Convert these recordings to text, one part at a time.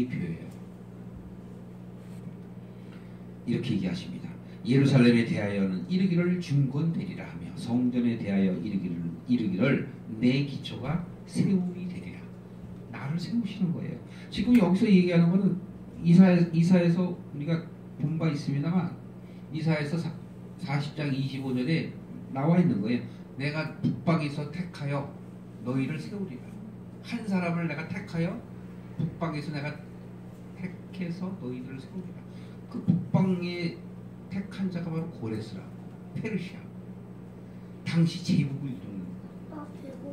예표예요. 이렇게 얘기하십니다. 예루살렘에 대하여는 이르기를 중건되리라 하며 성전에 대하여 이르기를 이르기를 내 기초가 세움이 되리라. 나를 세우시는 거예요. 지금 여기서 얘기하는 거는 이사 이사에서 우리가 본 바 있습니다만 이사에서 40장 25절에 나와 있는 거예요. 내가 북방에서 택하여 너희를 세우리라. 한 사람을 내가 택하여 북방에서 내가 택해서 너희들을 세우리라. 그 북방에 택한 자가 바로 고레스라, 페르시아. 당시 제국을 이루는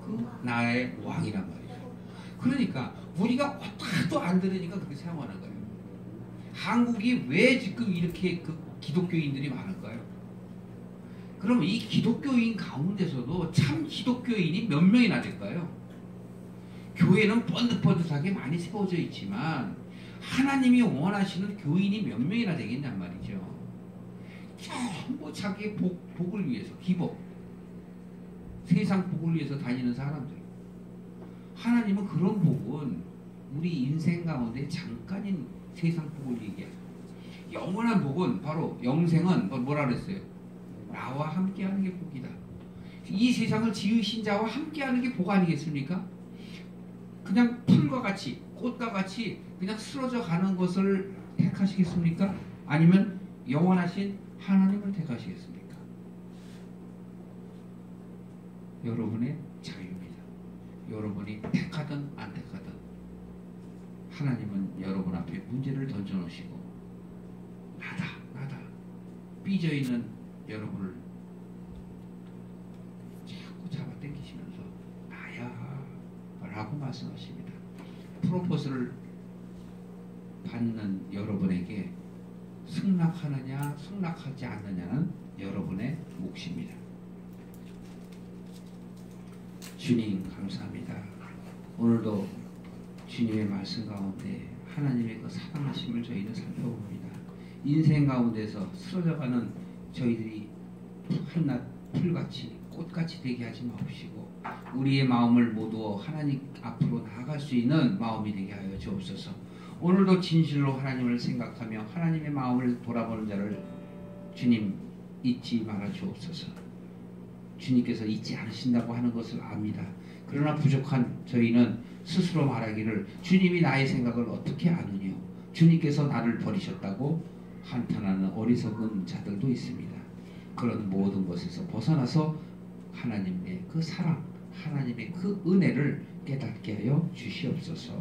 그 나라의 왕이란 말이죠. 그러니까 우리가 어떻게도 안 들으니까 그렇게 생각하는 거예요. 한국이 왜 지금 이렇게 그 기독교인들이 많을까요? 그럼 이 기독교인 가운데서도 참 기독교인이 몇 명이나 될까요? 교회는 번듯번듯하게 많이 세워져 있지만 하나님이 원하시는 교인이 몇 명이나 되겠냔 말이죠. 전부 자기의 복, 복을 위해서 기복 세상 복을 위해서 다니는 사람들 하나님은 그런 복은 우리 인생 가운데 잠깐인 세상 복을 얘기해요. 영원한 복은 바로 영생은 뭐 뭐라 그랬어요? 나와 함께하는 게 복이다. 이 세상을 지으신 자와 함께하는 게 복 아니겠습니까? 그냥 풀과 같이 꽃과 같이 그냥 쓰러져 가는 것을 택하시겠습니까? 아니면 영원하신 하나님을 택하시겠습니까? 여러분의 자유입니다. 여러분이 택하든 안 택하든 하나님은 여러분 앞에 문제를 던져놓으시고 나다 나다 삐져있는 여러분을 자꾸 잡아당기시면서 나야 라고 말씀하십니다. 프로포즈를 받는 여러분에게 승낙하느냐 승낙하지 않느냐는 여러분의 몫입니다. 주님 감사합니다. 오늘도 주님의 말씀 가운데 하나님의 그 사랑하심을 저희는 살펴봅니다. 인생 가운데서 쓰러져가는 저희들이 한낱 풀같이 꽃같이 되게 하지 마옵시고 우리의 마음을 모두 하나님 앞으로 나아갈 수 있는 마음이 되게 하여 주옵소서. 오늘도 진실로 하나님을 생각하며 하나님의 마음을 돌아보는 자를 주님 잊지 말아 주옵소서. 주님께서 잊지 않으신다고 하는 것을 압니다. 그러나 부족한 저희는 스스로 말하기를 주님이 나의 생각을 어떻게 아느냐 주님께서 나를 버리셨다고 한탄하는 어리석은 자들도 있습니다. 그런 모든 것에서 벗어나서 하나님의 그 사랑, 하나님의 그 은혜를 깨닫게 하여 주시옵소서.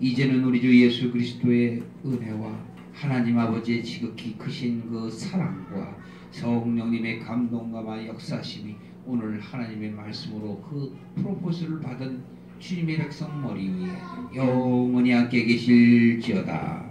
이제는 우리 주 예수 그리스도의 은혜와 하나님 아버지의 지극히 크신 그 사랑과 성령님의 감동과 역사심이 오늘 하나님의 말씀으로 그 프로포즈를 받은 주님의 백성 머리 위에 영원히 함께 계실지어다.